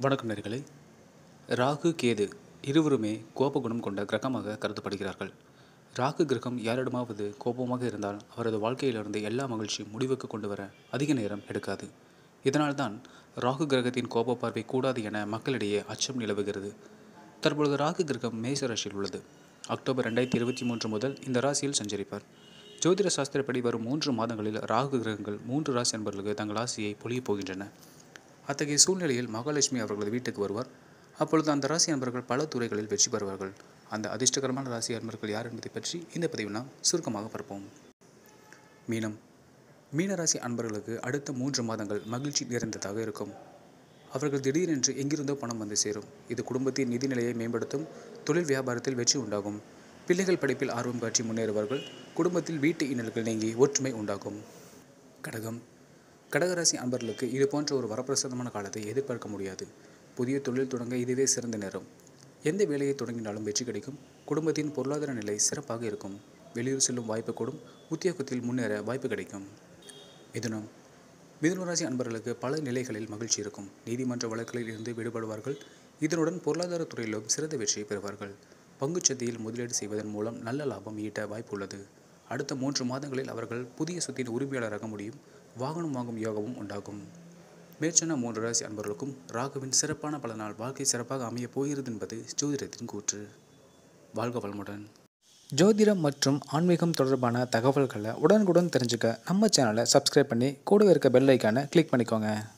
வணக்கம் நேர்களே. ராகு கேது இருவருமே கோபகுணம் கொண்ட கிரகமாக கருதப்படுகிறார்கள். ராகு கிரகம் யாரிடமாவது கோபமாக இருந்தால் அவரது வாழ்க்கையிலிருந்து எல்லா மகிழ்ச்சியும் முடிவுக்கு கொண்டு வர அதிக நேரம் எடுக்காது. இதனால்தான் ராகு கிரகத்தின் கோப பார்வை கூடாது என மக்களிடையே அச்சம் நிலவுகிறது. தற்பொழுது ராகு கிரகம் மேச ராசியில் உள்ளது. அக்டோபர் ரெண்டாயிரத்தி இருபத்தி மூன்று முதல் இந்த ராசியில் சஞ்சரிப்பார். ஜோதிட சாஸ்திரப்படி வரும் மூன்று மாதங்களில் ராகு கிரகங்கள் மூன்று ராசி என்பவர்களுக்கு தங்கள் ராசியை பொழியப் போகின்றன. அத்தகைய சூழ்நிலையில் மகாலட்சுமி அவர்களது வீட்டுக்கு வருவார். அப்பொழுது அந்த ராசி அன்பர்கள் பல துறைகளில் வெற்றி பெறுவார்கள். அந்த அதிர்ஷ்டகரமான ராசி அன்பர்கள் யார் என்பதை பற்றி இந்த பதிவில் நாம் சுருக்கமாக பார்ப்போம். மீனம். மீனராசி அன்பர்களுக்கு அடுத்த மூன்று மாதங்கள் மகிழ்ச்சி நிறைந்ததாக இருக்கும். அவர்கள் திடீரென்று எங்கிருந்தோ பணம் வந்து சேரும். இது குடும்பத்தின் நிதி நிலையை மேம்படுத்தும் தொழில் வியாபாரத்தில் வெற்றி உண்டாகும். பிள்ளைகள் படிப்பில் ஆர்வம் காட்டி முன்னேறுவார்கள். குடும்பத்தில் வீட்டு இன்னல்கள் நீங்கி ஒற்றுமை உண்டாகும். கடகம். கடகராசி அன்பர்களுக்கு இது போன்ற ஒரு வரப்பிரசாதமான காலத்தை எதிர்பார்க்க முடியாது. புதிய தொழில் தொடங்க இதுவே சிறந்த நேரம். எந்த வேலையை தொடங்கினாலும் வெற்றி கிடைக்கும். குடும்பத்தின் பொருளாதார நிலை சிறப்பாக இருக்கும். வெளியூர் செல்லும் வாய்ப்பு கூடும். உத்தியோகத்தில் முன்னேற வாய்ப்பு கிடைக்கும். மிதுனம். மிதுனராசி அன்பர்களுக்கு பல நிலைகளில் மகிழ்ச்சி இருக்கும். நீதிமன்ற வழக்குகளில் இருந்து விடுபடுவார்கள். இதனுடன் பொருளாதார துறையிலும் சிறந்த வெற்றியை பெறுவார்கள். பங்குச்சந்தையில் முதலீடு செய்வதன் மூலம் நல்ல லாபம் ஈட்ட வாய்ப்பு உள்ளது. அடுத்த மூன்று மாதங்களில் அவர்கள் புதிய சொத்தின் உரிமையாளராக முடியும். வாகனம் வாங்கும் யோகமும் உண்டாகும். மேற்சொன்ன மூன்று ராசி அன்பர்களுக்கும் ராகுவின் சிறப்பான பல நாள் வாழ்க்கை சிறப்பாக அமையப் போகிறது என்பது ஜோதிடத்தின் கூற்று. வாழ்க வளமுடன். ஜோதிடம் மற்றும் ஆன்மீகம் தொடர்பான தகவல்களை உடனுக்குடன் தெரிஞ்சுக்க நம்ம சேனலை சப்ஸ்கிரைப் பண்ணி கூட இருக்க பெல் ஐக்கானை கிளிக் பண்ணிக்கோங்க.